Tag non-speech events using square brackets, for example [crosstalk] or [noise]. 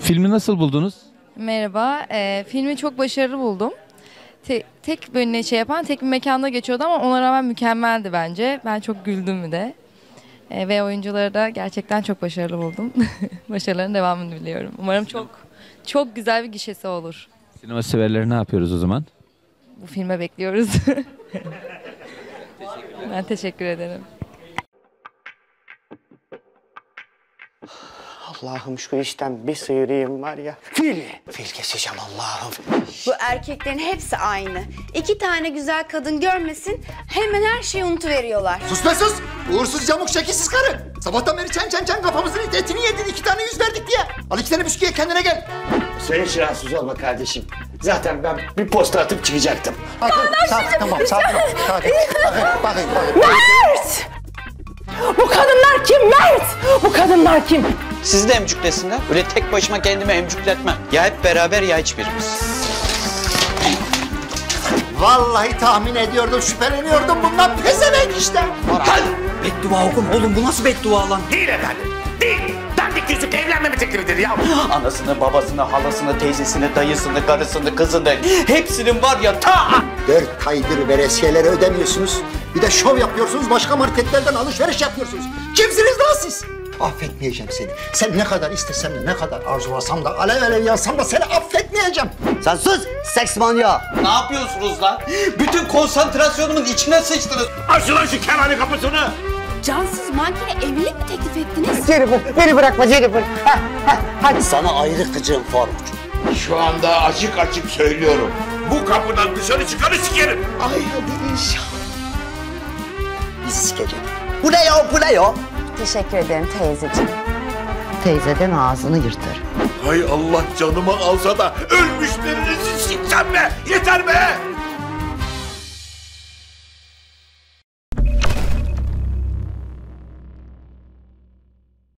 Filmi nasıl buldunuz? Merhaba. Ee, filmi çok başarılı buldum. Te- tek böyle şey yapan tek bir mekanda geçiyordu ama ona rağmen mükemmeldi bence. Ben çok güldüm de. Ee, ve oyuncuları da gerçekten çok başarılı buldum. [laughs] Başarıların devamını diliyorum. Umarım çok çok güzel bir gişesi olur. Sinema severleri ne yapıyoruz o zaman? Bu filme bekliyoruz. [laughs] ben teşekkür ederim. Allah'ım şu işten bir sıyırayım var ya. Fil. Fil keseceğim Allah'ım. Bu erkeklerin hepsi aynı. İki tane güzel kadın görmesin hemen her şeyi unutuveriyorlar. Sus be sus! Uğursuz yamuk şekilsiz karı! Sabahtan beri çen çen çen kafamızın etini yedin iki tane yüz verdik diye. Al iki tane bisküviye kendine gel. Sen hiç rahatsız olma kardeşim. Zaten ben bir posta atıp çıkacaktım. Bakın, sakin, tamam sakin ol. Sakin. Bakın, bakın, bakın. Mert! Bu kadınlar kim Mert? Bu kadınlar kim? Siz de emcüklesinler. Öyle tek başıma kendimi emcükletmem. Ya hep beraber ya hiçbirimiz. Vallahi tahmin ediyordum, şüpheleniyordum bundan pezevenk işte. Beddua okum oğlum bu nasıl beddua lan? Değil efendim. Değil. Dandik yüzük evlenme mi teklifidir ya? Anasını, babasını, halasını, teyzesini, dayısını, karısını, kızını hepsinin var ya ta Dört aydır veresiyeleri ödemiyorsunuz. Bir de şov yapıyorsunuz, başka marketlerden alışveriş yapıyorsunuz. Kimsiniz lan siz? Affetmeyeceğim seni. Sen ne kadar istesem de, ne kadar arzulasam da, alev alev yansam da seni affetmeyeceğim. Sen sus seks manyağı. Ne yapıyorsunuz lan? Bütün konsantrasyonumun içine sıçtınız. Açılan şu kemerli kapısını. Cansız mankene evlilik mi teklif ettiniz? Jennifer, beni bırakma Jennifer. Heh, heh, hadi. Sana ayrı kıcığım Faruk. Şu anda açık açık söylüyorum. Bu kapıdan dışarı çıkanı sikerim. Ay hadi inşallah. Biz sikeceğiz. Bu ne ya bu ne ya? Teşekkür ederim teyzeciğim. Teyzeden ağzını yırtar. Hay Allah canımı alsa da ölmüşlerinizi sikeceğim be. Yeter be.